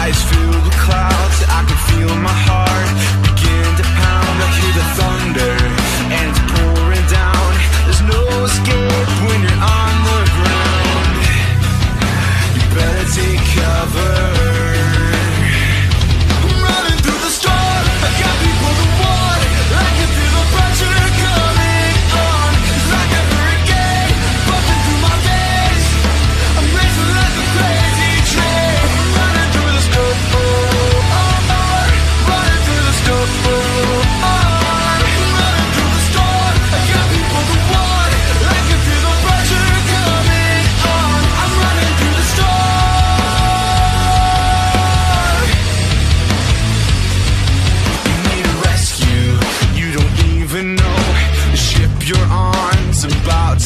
skies filled with clouds. I can feel my heart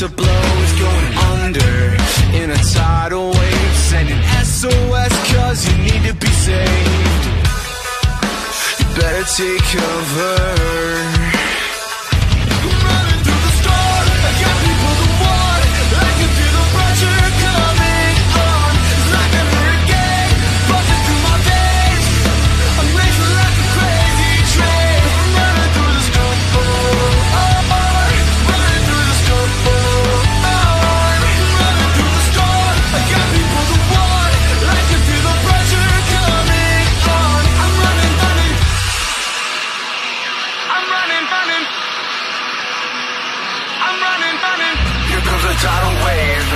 to blow is going under in a tidal wave. Sending SOS, cause you need to be saved. You better take cover. running, running. I'm running, running. Here comes a tidal wave.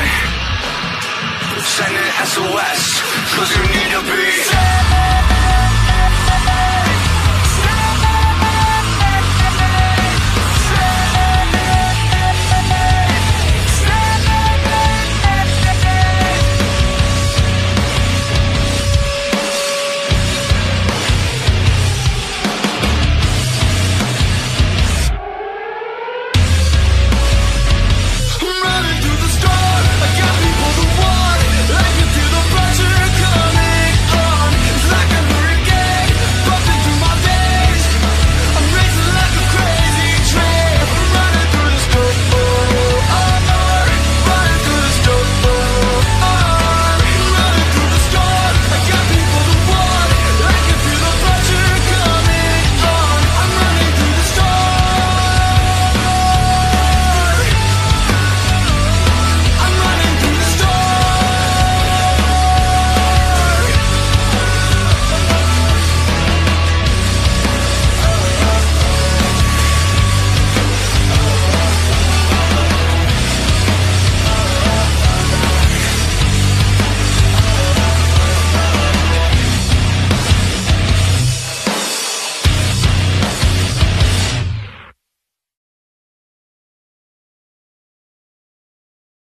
Sending SOS. Cause you need